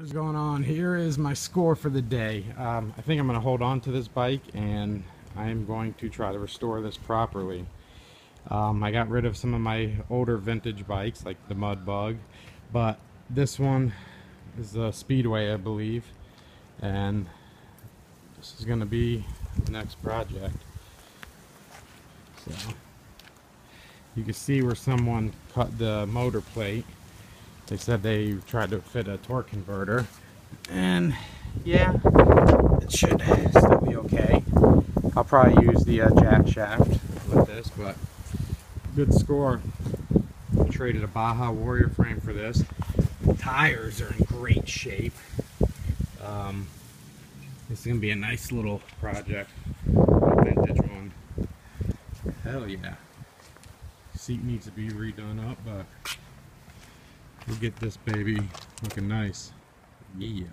What is going on? Here is my score for the day. Um, I think I'm going to hold on to this bike and I'm going to try to restore this properly. Um, I got rid of some of my older vintage bikes like the Mud Bug, but this one is a Speedway, I believe, and this is going to be the next project. So you can see where someone cut the motor plate. They said they tried to fit a torque converter, and yeah, it should still be okay. I'll probably use the uh, jack shaft with this, but good score. Traded a Baja Warrior frame for this. Tires are in great shape. Um, this is gonna be a nice little project, vintage one. Hell yeah. Seat needs to be redone up, but we'll get this baby looking nice. Yeah.